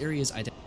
areas identified.